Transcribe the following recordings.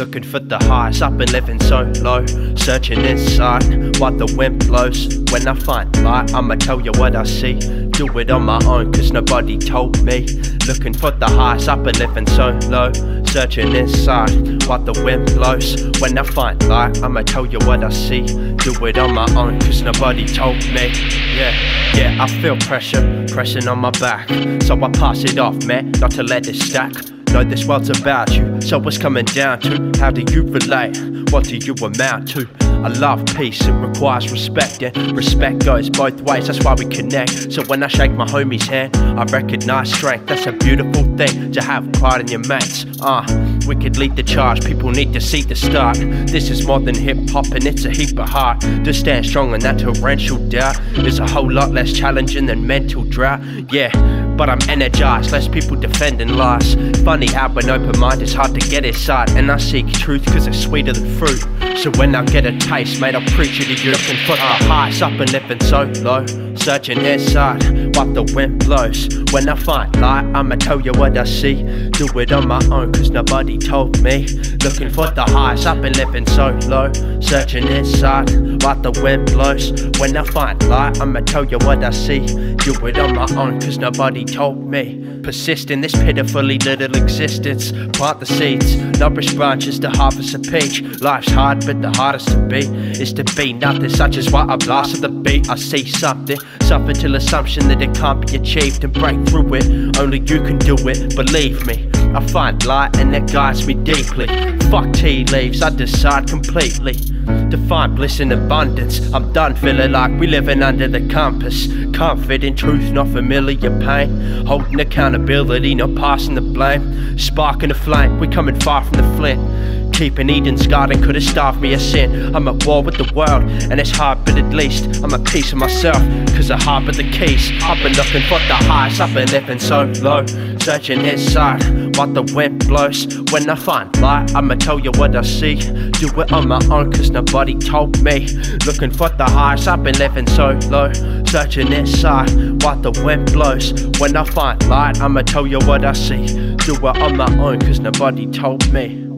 Looking for the highs, I've been living so low. Searching inside while the wind blows. When I find light, I'ma tell you what I see. Do it on my own, cause nobody told me. Looking for the highs, I've been living so low. Searching inside while the wind blows. When I find light, I'ma tell you what I see. Do it on my own, cause nobody told me. Yeah, yeah, I feel pressure pressing on my back. So I pass it off, man, not to let it stack. Know this world's about you, so what's coming down to? How do you relate? What do you amount to? I love peace, it requires respect, and Respect goes both ways, that's why we connect. So when I shake my homie's hand, I recognize strength. That's a beautiful thing to have pride in your mates. Uh, we could lead the charge, people need to see the start. This is more than hip hop and it's a heap of heart. To stand strong in that torrential doubt is a whole lot less challenging than mental drought. Yeah, but I'm energized, less people defending lies. Funny how an open mind is hard to get inside, and I seek truth cause it's sweeter than fruit. So when I get a taste, mate, I'll preach it to you. Looking for the highs up and living so low. Searching inside while the wind blows. When I find light, I'ma tell you what I see. Do it on my own, cause nobody told me. Looking for the highs, I've been living so low. Searching inside while the wind blows. When I find light, I'ma tell you what I see. Do it on my own, cause nobody told me. Persist in this pitifully little existence. Plant the seeds, nourish branches to harvest a peach. Life's hard, but the hardest to be is to be nothing, such as what I blast of the beat. I see something, something till assumption that it can't be achieved and break through it. Only you can do it, believe me. I find light and that guides me deeply. Fuck tea leaves, I decide completely to find bliss in abundance. I'm done feeling like we living under the compass. Can't in truth, not familiar pain. Holding accountability, not passing the blame. Sparking a flame, we coming far from the flint. Keeping Eden's garden could have starved me a sin. I'm at war with the world, and it's hard, but at least I'm at peace with myself. Cause I harbor the keys. I've been looking for the highs, I've been living so low. Searching inside while the wind blows. When I find light, I'ma tell you what I see. Do it on my own, cause nobody told me. Looking for the highs, I've been living so low. Searching inside while the wind blows. When I find light, I'ma tell you what I see. Do it on my own, cause nobody told me.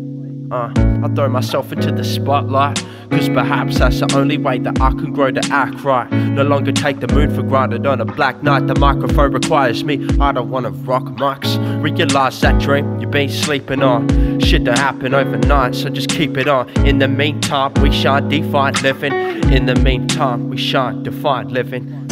Uh, I throw myself into the spotlight. Cause perhaps that's the only way that I can grow to act right. No longer take the mood for granted on a black night. The microphone requires me, I don't wanna rock mics. Realize that dream you've been sleeping on. Shit don't happen overnight, so just keep it on. In the meantime, we shine defined living. In the meantime, we shine defined living.